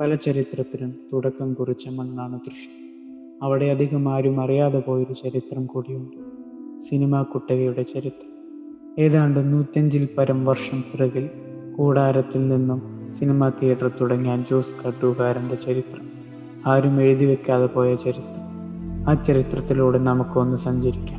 പല ചരിത്രത്തിനും തുടക്കം കുറിച്ച മണ്ണാണ് ദൃശ്യം അവിടെ അധികം ആരും അറിയാതെ പോയൊരു ചരിത്രം കൂടിയുണ്ട്. സിനിമാ കുട്ടകയുടെ ചരിത്രം. ഏതാണ്ട് നൂറ്റഞ്ചിൽ പരം വർഷം പിറകിൽ കൂടാരത്തിൽ നിന്നും സിനിമാ തിയേറ്റർ തുടങ്ങിയ ജോസ് കട്ടൂകാരന്റെ ചരിത്രം. ആരും എഴുതി വെക്കാതെ പോയ ചരിത്രം. ആ ചരിത്രത്തിലൂടെ നമുക്കൊന്ന് സഞ്ചരിക്കാം.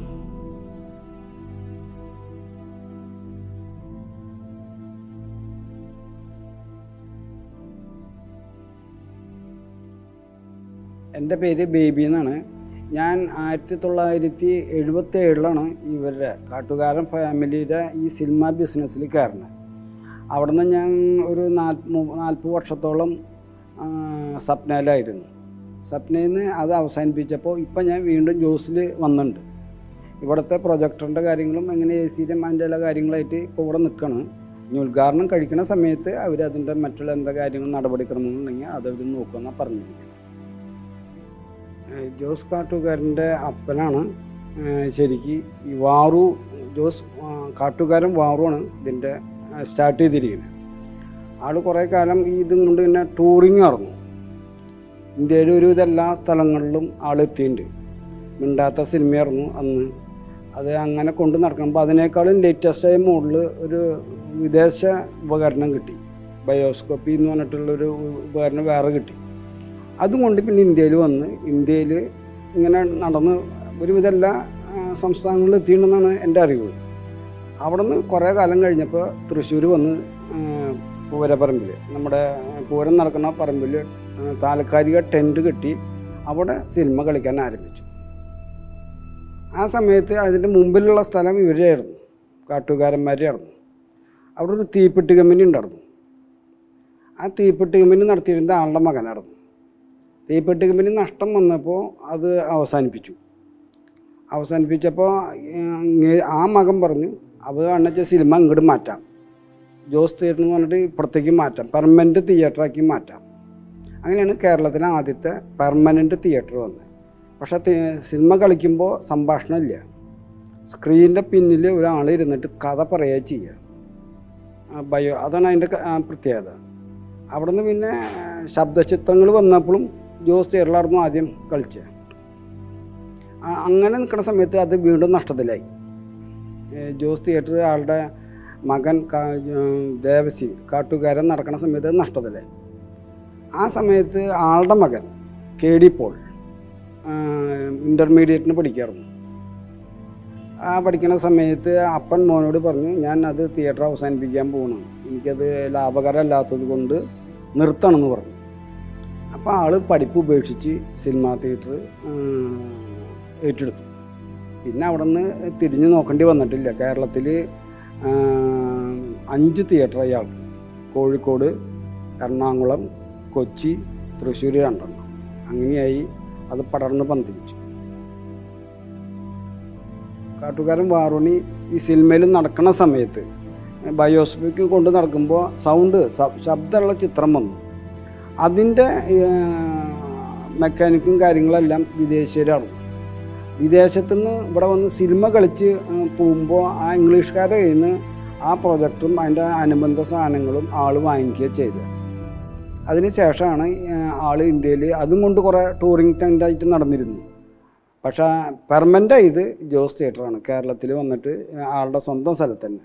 എന്റെ പേര് ബേബി എന്നാണ്. ഞാൻ ആയിരത്തി തൊള്ളായിരത്തി എഴുപത്തി ഏഴിലാണ് ഇവരുടെ കാട്ടുകാരൻ ഫാമിലിയുടെ ഈ സിനിമ ബിസിനസ്സിൽ കയറുന്നത്. അവിടെ നിന്ന് ഞാൻ ഒരു നാൽപ്പ നാൽപ്പത് വർഷത്തോളം സ്വപ്നയിലായിരുന്നു സപ്നയിൽ നിന്ന് അത് അവസാനിപ്പിച്ചപ്പോൾ ഇപ്പം ഞാൻ വീണ്ടും ജോസിൽ വന്നിട്ടുണ്ട്. ഇവിടുത്തെ പ്രൊജക്ടറിന്റെ കാര്യങ്ങളും എങ്ങനെ എ സിയിലും അതിന്റെ എല്ലാ കാര്യങ്ങളായിട്ട് ഇപ്പോൾ ഇവിടെ നിൽക്കണം ഇനി ഉദ്ഘാടനം കഴിക്കുന്ന സമയത്ത് അവർ അതിന്റെ മറ്റുള്ള എന്താ കാര്യങ്ങൾ നടപടിക്രമങ്ങളുണ്ടെങ്കിൽ അതവർ നോക്കുമെന്നാണ് പറഞ്ഞിരിക്കുന്നത്. ജോസ് കാട്ടുകാരന്റെ അപ്പനാണ്. ശരിക്ക് ഈ വാറു ജോസ് കാട്ടുകാരൻ വാറുവാണ് ഇതിന്റെ സ്റ്റാർട്ട് ചെയ്തിരിക്കുന്നത്. ആൾ കുറേ കാലം ഈ ഇതും കൊണ്ട് പിന്നെ ടൂറിങ് ഇറങ്ങും ഇന്ത്യയിലെ ഒരുവിധ എല്ലാ സ്ഥലങ്ങളിലും ആൾ എത്തിയിട്ടുണ്ട്. മിണ്ടാത്ത സിനിമയായിരുന്നു അന്ന്. അത് അങ്ങനെ കൊണ്ട് നടക്കുമ്പോൾ അതിനേക്കാളും ലേറ്റസ്റ്റായ മോഡൽ ഒരു വിദേശ ഉപകരണം കിട്ടി. ബയോസ്കോപ്പി എന്ന് പറഞ്ഞിട്ടുള്ളൊരു ഉപകരണം വേറെ കിട്ടി. അതും കൊണ്ട് പിന്നെ ഇന്ത്യയിൽ വന്ന് ഇന്ത്യയിൽ ഇങ്ങനെ നടന്ന് ഒരുവിധ എല്ലാ സംസ്ഥാനങ്ങളിൽ എത്തിയിട്ടുണ്ടെന്നാണ് എന്റെ അറിവ്. അവിടെ നിന്ന് കുറേ കാലം കഴിഞ്ഞപ്പോൾ തൃശ്ശൂർ വന്ന് പൂരപ്പറമ്പിൽ നമ്മുടെ പൂരം നടക്കുന്ന പറമ്പിൽ താൽക്കാലിക ടെന്റ് കെട്ടി അവിടെ സിനിമ കളിക്കാൻ ആരംഭിച്ചു. ആ സമയത്ത് അതിന്റെ മുമ്പിലുള്ള സ്ഥലം ഇവരായിരുന്നു കാട്ടുകാരന്മാരെയായിരുന്നു അവിടെ ഒരു തീപ്പെട്ടി കമ്പനി ഉണ്ടായിരുന്നു. ആ തീപ്പെട്ടി കമ്പനി നടത്തിയിരുന്ന ആളുടെ മകനായിരുന്നു. തീപ്പെട്ടി കമ്പനി നഷ്ടം വന്നപ്പോൾ അത് അവസാനിപ്പിച്ചു. അവസാനിപ്പിച്ചപ്പോൾ ആ മകൻ പറഞ്ഞു അത് കാണിച്ച സിനിമ ഇങ്ങോട്ട് മാറ്റാം. ജോസ് തിയേറ്റർ എന്ന് പറഞ്ഞിട്ട് ഇപ്പുറത്തേക്ക് മാറ്റാം. പെർമനന്റ് തിയേറ്ററാക്കി മാറ്റാം. അങ്ങനെയാണ് കേരളത്തിലെ ആദ്യത്തെ പെർമനന്റ് തിയേറ്റർ വന്നത് പക്ഷേ സിനിമ കളിക്കുമ്പോൾ സംഭാഷണമില്ല സ്ക്രീനിന്റെ പിന്നിൽ ഒരാൾ ഇരുന്നിട്ട് കഥ പറയുക ചെയ്യുക ബയോ അതാണ് അതിന്റെ പ്രത്യേകത. അവിടെ നിന്ന് പിന്നെ ശബ്ദചിത്രങ്ങൾ വന്നപ്പോഴും ജോസ് ചേറിലായിരുന്നു ആദ്യം കളിച്ചത് അങ്ങനെ നിൽക്കുന്ന സമയത്ത് അത് വീണ്ടും നഷ്ടത്തിലായി. ജോസ് തിയേറ്റർ ആളുടെ മകൻ ദേവസി കാട്ടുകാരൻ നടക്കുന്ന സമയത്ത് നഷ്ടത്തിലായി. ആ സമയത്ത് ആളുടെ മകൻ കെ ഡി പോൾ ഇന്റർമീഡിയറ്റിന് പഠിക്കാറുണ്ട് ആ പഠിക്കുന്ന സമയത്ത് അപ്പൻ മോനോട് പറഞ്ഞു ഞാൻ അത് തിയേറ്റർ അവസാനിപ്പിക്കാൻ പോകണം എനിക്കത് ലാഭകരമല്ലാത്തത് കൊണ്ട് നിർത്തണമെന്ന് പറഞ്ഞു. അപ്പോൾ ആൾ പഠിപ്പ് ഉപേക്ഷിച്ച് സിനിമാ തിയേറ്റർ ഏറ്റെടുത്തു. പിന്നെ അവിടെ നിന്ന് തിരിഞ്ഞു നോക്കേണ്ടി വന്നിട്ടില്ല. കേരളത്തിൽ അഞ്ച് തിയേറ്റർ അയാൾക്ക് കോഴിക്കോട് എറണാകുളം കൊച്ചി തൃശ്ശൂർ രണ്ടെണ്ണം. അങ്ങനെയായി അത് പടർന്ന് പന്തിച്ചു കാട്ടുകാരൻ വാറുണി ഈ സിനിമയിൽ നടക്കുന്ന സമയത്ത് ബയോസ്പിക്ക് കൊണ്ട് നടക്കുമ്പോൾ സൗണ്ട് ശബ്ദമുള്ള ചിത്രം വന്നു. അതിന്റെ മെക്കാനിക്കും കാര്യങ്ങളെല്ലാം വിദേശീയരാണ്. വിദേശത്തു നിന്ന് ഇവിടെ വന്ന് സിനിമ കളിച്ച് പോകുമ്പോൾ ആ ഇംഗ്ലീഷുകാരുടെ കയ്യിൽ നിന്ന് ആ പ്രൊജക്റ്റും അതിന്റെ അനുബന്ധ സാധനങ്ങളും ആൾ വാങ്ങിക്കുക ചെയ്തത് അതിന് ശേഷമാണ് ആൾ ഇന്ത്യയിൽ അതും കൊണ്ട് കുറേ ടൂറിങ് ടെന്റായിട്ട് നടന്നിരുന്നു പക്ഷേ പെർമനന്റ് ആയത് ജോസ് തിയേറ്ററാണ് കേരളത്തിൽ വന്നിട്ട് ആളുടെ സ്വന്തം സ്ഥലത്ത് തന്നെ.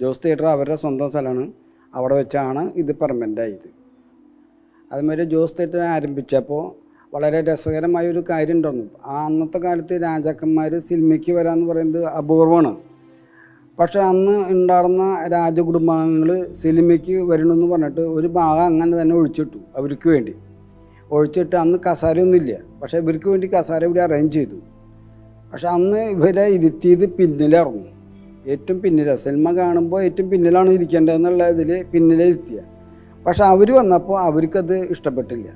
ജോസ് തിയേറ്റർ അവരുടെ സ്വന്തം സ്ഥലമാണ്. അവിടെ വെച്ചാണ് ഇത് പെർമനന്റ് ആയത്. അതുമാതിരി ജോസ് തേറ്റർ ആരംഭിച്ചപ്പോൾ വളരെ രസകരമായ ഒരു കാര്യം ഉണ്ടായിരുന്നു. ആ അന്നത്തെ കാലത്ത് രാജാക്കന്മാർ സിനിമയ്ക്ക് വരാമെന്ന് പറയുന്നത് അപൂർവമാണ്. പക്ഷേ അന്ന് ഉണ്ടായിരുന്ന രാജകുടുംബാംഗങ്ങൾ സിനിമയ്ക്ക് വരണമെന്ന് പറഞ്ഞിട്ട് ഒരു ഭാഗം അങ്ങനെ തന്നെ ഒഴിച്ചിട്ടു അവർക്ക് വേണ്ടി. ഒഴിച്ചിട്ട് അന്ന് കസാരയൊന്നുമില്ല പക്ഷേ ഇവർക്ക് വേണ്ടി കസാര ഇവിടെ അറേഞ്ച് ചെയ്തു. പക്ഷെ അന്ന് ഇവരെ ഇരുത്തിയത് പിന്നിലിറങ്ങും ഏറ്റവും പിന്നിലാണ് സിനിമ കാണുമ്പോൾ ഏറ്റവും പിന്നിലാണ് ഇരിക്കേണ്ടതെന്നുള്ള ഇതിൽ പിന്നിലെ ഇരുത്തിയ. പക്ഷെ അവർ വന്നപ്പോൾ അവർക്കത് ഇഷ്ടപ്പെട്ടില്ല.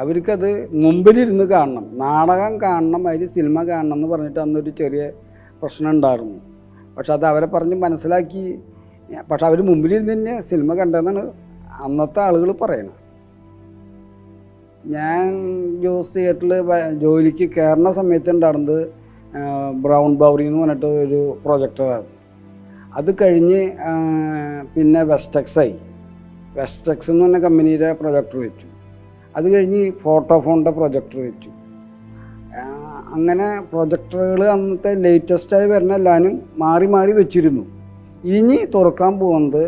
അവർക്കത് മുമ്പിലിരുന്ന് കാണണം. നാടകം കാണണം അതിൽ സിനിമ കാണണം എന്ന് പറഞ്ഞിട്ട് അന്നൊരു ചെറിയ പ്രശ്നം ഉണ്ടായിരുന്നു പക്ഷെ അത് അവരെ പറഞ്ഞ് മനസ്സിലാക്കി. പക്ഷെ അവർ മുമ്പിലിരുന്ന് തന്നെ സിനിമ കണ്ടതെന്നാണ് അന്നത്തെ ആളുകൾ പറയുന്നത് ഞാൻ ജോസ് തിയേറ്ററിൽ ജോലിക്ക് കയറുന്ന സമയത്ത് ഉണ്ടായിരുന്നത് ബ്രൗൺ ബൗറി എന്ന് പറഞ്ഞിട്ട് ഒരു പ്രൊജക്ടറാണ് അത് കഴിഞ്ഞ് പിന്നെ വെസ്റ്റെക്സ് ആയി. വെസ്റ്റെക്സ് എന്ന് പറഞ്ഞ കമ്പനിയുടെ പ്രൊജക്ടർ വെച്ചു. അത് കഴിഞ്ഞ് ഫോട്ടോഫോണിന്റെ പ്രൊജക്ടർ വെച്ചു. അങ്ങനെ പ്രൊജക്ടറുകൾ അന്നത്തെ ലേറ്റസ്റ്റായി വരുന്ന എല്ലാവരും മാറി മാറി വെച്ചിരുന്നു. ഇനി തുറക്കാൻ പോകുന്നത്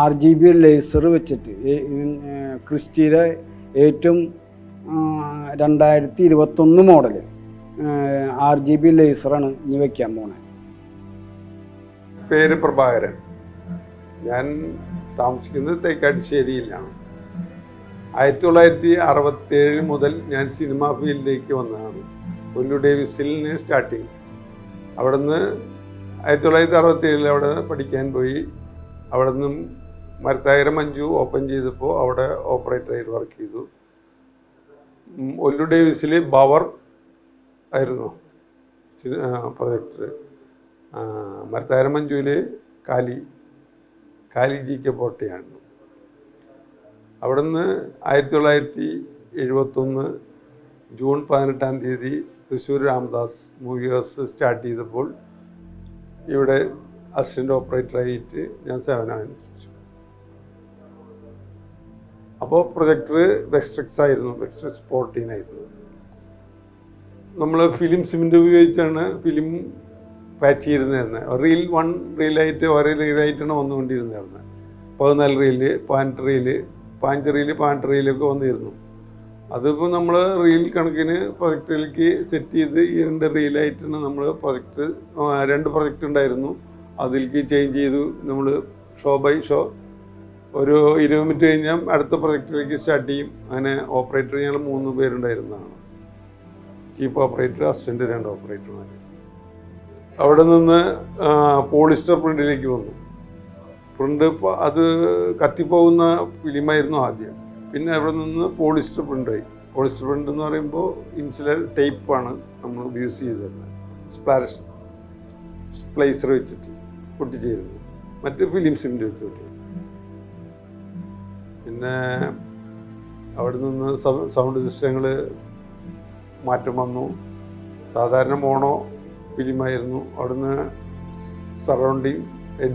ആർ ജി ബി ലേസർ വെച്ചിട്ട് ക്രിസ്റ്റിയുടെ ഏറ്റവും രണ്ടായിരത്തി ഇരുപത്തൊന്ന് മോഡൽ ആർ ജി ബി ലേസറാണ് ഇനി വയ്ക്കാൻ പോണേ. പേര് പ്രഭാകരൻ. ഞാൻ താമസിക്കുന്നത് തേക്കാട്ടുശ്ശേരിയിലാണ് ആയിരത്തി തൊള്ളായിരത്തി അറുപത്തേഴ് മുതൽ ഞാൻ സിനിമാ ഫീൽഡിലേക്ക് വന്നതാണ്. കൊല്ലു ഡേവിസിലിന് സ്റ്റാർട്ടിങ് അവിടുന്ന് ആയിരത്തി തൊള്ളായിരത്തി അറുപത്തേഴിൽ അവിടെ പഠിക്കാൻ പോയി. അവിടെ നിന്നും മരത്തായിരം മഞ്ജു ഓപ്പൺ ചെയ്തപ്പോൾ അവിടെ ഓപ്പറേറ്ററായിട്ട് വർക്ക് ചെയ്തു. ഒല്ലു ഡേവിസിൽ ബവർ ആയിരുന്നു പ്രൊജക്ടർ മരത്തായിരം മഞ്ജുവിൽ കാലി. കാലി ജി കെ പോട്ടയാണ്. അവിടുന്ന് ആയിരത്തി തൊള്ളായിരത്തി എഴുപത്തൊന്ന് ജൂൺ പതിനെട്ടാം തീയതി Thrissur Ramdas movie house start ചെയ്തപ്പോൾ ഇവിടെ അസിസ്റ്റന്റ് ഓപ്പറേറ്ററായിട്ട് ഞാൻ സേവനം അനുഷ്ഠിച്ചു അപ്പോൾ പ്രൊജക്ടർ വെക്സ്ട്രിക്സ് ആയിരുന്നു വെക്സ്ട്രിക്സ് ഫോർട്ടീൻ ആയിരുന്നു നമ്മൾ ഫിലിം സിമിന്റ് ഉപയോഗിച്ചാണ് ഫിലിം പാച്ച് ചെയ്തിരുന്നത് റീൽ വൺ റീലായിട്ട് ഓരോ റീലായിട്ടാണ് വന്നുകൊണ്ടിരുന്നത്. പതിനാല് റീൽ പാന്റ് റീൽ പാഞ്ച് റീൽ പാന്റ് റീലൊക്കെ വന്നിരുന്നു. അതിപ്പോൾ നമ്മൾ റീൽ കണക്കിന് പ്രൊജക്റ്റിലേക്ക് സെറ്റ് ചെയ്ത് ഈ രണ്ട് റീലായിട്ടാണ് നമ്മൾ പ്രൊജക്റ്റ് രണ്ട് പ്രൊജക്റ്റ് ഉണ്ടായിരുന്നു. അതിലേക്ക് ചേഞ്ച് ചെയ്തു. നമ്മൾ ഷോ ബൈ ഷോ. ഒരു ഇരുപത് മിനിറ്റ് കഴിഞ്ഞാൽ അടുത്ത പ്രൊജക്റ്റിലേക്ക് സ്റ്റാർട്ട് ചെയ്യും. അങ്ങനെ ഓപ്പറേറ്റർ ഞങ്ങൾ മൂന്ന് പേരുണ്ടായിരുന്നതാണ്. ചീഫ് ഓപ്പറേറ്റർ അസിസ്റ്റന്റ് രണ്ട് ഓപ്പറേറ്റർമാർ അവിടെ നിന്ന് പോളിസ്റ്റർ പ്രിന്റിലേക്ക് വന്നു. പ്രിന്റ് അത് കത്തിപ്പോകുന്ന ഫിലിമായിരുന്നു ആദ്യം. പിന്നെ അവിടെ നിന്ന് പോളിസ്റ്റർ പ്രിന്റായി പോളിസ്റ്റർ പ്രിന്റ് എന്ന് പറയുമ്പോൾ ഇൻസുലർ ടേപ്പാണ് നമ്മൾ യൂസ് ചെയ്തിരുന്നത് സ്പ്ലാഷ് സ്പ്ലൈസർ വെച്ചിട്ട് പൊട്ടി ചെയ്തത് മറ്റ് ഫിലിംസിന്റെ വെച്ച് പൊട്ടി പിന്നെ അവിടെ നിന്ന് സൗണ്ട് സിസ്റ്റങ്ങൾ മാറ്റം വന്നു. സാധാരണ മോണോ ഫിലിമായിരുന്നു അവിടുന്ന് സറൗണ്ടിങ്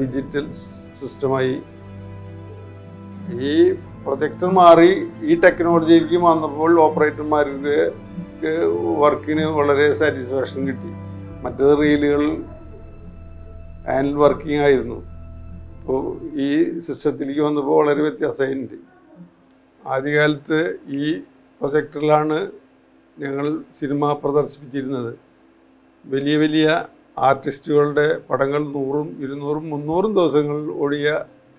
ഡിജിറ്റൽ സിസ്റ്റമായി ഈ പ്രൊജക്ടർ മാറി ഈ ടെക്നോളജിയിലേക്ക് വന്നപ്പോൾ ഓപ്പറേറ്റർമാർക്ക് വർക്കിന് വളരെ സാറ്റിസ്ഫാക്ഷൻ കിട്ടി. മറ്റേത് റീലുകൾ ആൻഡ് വർക്കിംഗ് ആയിരുന്നു. അപ്പോൾ ഈ സിസ്റ്റത്തിലേക്ക് വന്നപ്പോൾ വളരെ വ്യത്യാസമായിട്ടുണ്ട്. ആദ്യകാലത്ത് ഈ പ്രൊജക്ടറിലാണ് ഞങ്ങൾ സിനിമ പ്രദർശിപ്പിച്ചിരുന്നത്. വലിയ വലിയ ആർട്ടിസ്റ്റുകളുടെ പടങ്ങൾ നൂറും ഇരുന്നൂറും മുന്നൂറും ദിവസങ്ങൾ ഓടിയ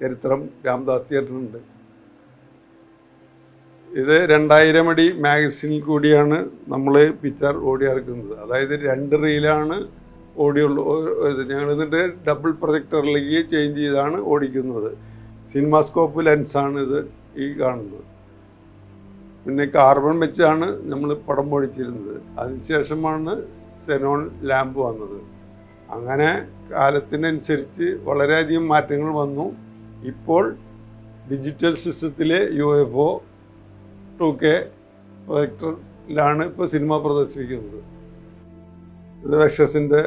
ചരിത്രം രാംദാസ് തിയേറ്ററിനുണ്ട് ഇത് രണ്ടായിരം അടി മാഗസിനിൽ കൂടിയാണ് നമ്മൾ പിക്ചർ ഓടി ഇറക്കുന്നത്. അതായത് രണ്ട് റീലാണ് ഓടിയുള്ളത് ഞങ്ങൾ എന്നിട്ട് ഡബിൾ പ്രൊജക്ടറിലേക്ക് ചേഞ്ച് ചെയ്താണ് ഓടിക്കുന്നത്. സിനിമാസ്കോപ്പ് ലെൻസാണ് ഇത് ഈ കാണുന്നത്. പിന്നെ കാർബൺ വെച്ചാണ് നമ്മൾ പടം പൊഴിച്ചിരുന്നത്. അതിനുശേഷമാണ് സെനോൺ ലാമ്പ് വന്നത്. അങ്ങനെ കാലത്തിനനുസരിച്ച് വളരെയധികം മാറ്റങ്ങൾ വന്നു. ഇപ്പോൾ ഡിജിറ്റൽ സിസ്റ്റത്തിലെ U F O two K പ്രൊജക്ടറിലാണ് ഇപ്പോൾ സിനിമ പ്രദർശിപ്പിക്കുന്നത്. ഇത് വെഷസിന്റെ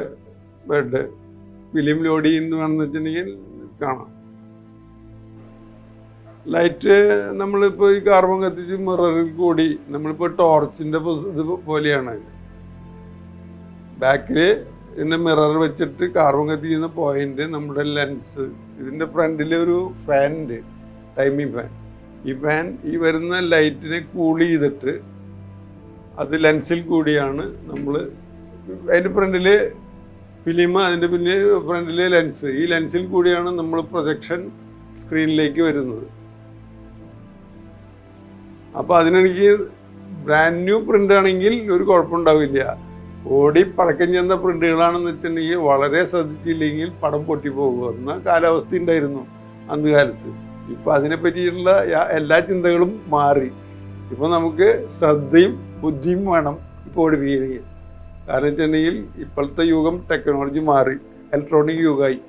ബെഡ് ഫിലിം ലോഡ് ചെയ്യുന്നതാണെന്ന് വെച്ചിട്ടുണ്ടെങ്കിൽ കാണാം. ലൈറ്റ് നമ്മളിപ്പോൾ ഈ കാർബൺ കത്തിച്ച് മിററിൽ കൂടി നമ്മളിപ്പോൾ ടോർച്ചിന്റെ ഇത് പോലെയാണ്. ബാക്കിൽ ഇതിന്റെ മിറർ വെച്ചിട്ട് കാർബൺ കത്തിക്കുന്ന പോയിന്റ് നമ്മുടെ ലെൻസ് ഇതിന്റെ ഫ്രണ്ടിൽ ഒരു ഫാൻ ഉണ്ട് ടൈമിങ് ഫാൻ ഈ ഫാൻ ഈ വരുന്ന ലൈറ്റിനെ കൂൾ ചെയ്തിട്ട് അത് ലെൻസിൽ കൂടിയാണ് നമ്മൾ അതിന്റെ ഫ്രണ്ടിൽ ഫിലിം അതിന്റെ പിന്നെ ഫ്രണ്ടിൽ ലെൻസ് ഈ ലെൻസിൽ കൂടിയാണ് നമ്മൾ പ്രൊജക്ഷൻ സ്ക്രീനിലേക്ക് വരുന്നത്. അപ്പോൾ അതിനെനിക്ക് ബ്രാൻഡ് ന്യൂ പ്രിന്റ് ആണെങ്കിൽ ഒരു കുഴപ്പമുണ്ടാവില്ല. ഓടി പഴക്കം ചെന്ന പ്രിന്റുകളാണെന്ന് വെച്ചിട്ടുണ്ടെങ്കിൽ വളരെ ശ്രദ്ധിച്ചില്ലെങ്കിൽ പടം പൊട്ടിപ്പോകുക എന്ന കാലാവസ്ഥ ഉണ്ടായിരുന്നു അന്ന് കാലത്ത്. ഇപ്പം അതിനെ പറ്റിയിട്ടുള്ള എല്ലാ ചിന്തകളും മാറി. ഇപ്പം നമുക്ക് ശ്രദ്ധയും ബുദ്ധിയും വേണം ഇപ്പോൾ ഓടിപ്പിക്കണമെങ്കിൽ കാരണം വെച്ചിട്ടുണ്ടെങ്കിൽ ഇപ്പോഴത്തെ യുഗം ടെക്നോളജി മാറി. ഇലക്ട്രോണിക് യുഗമായി.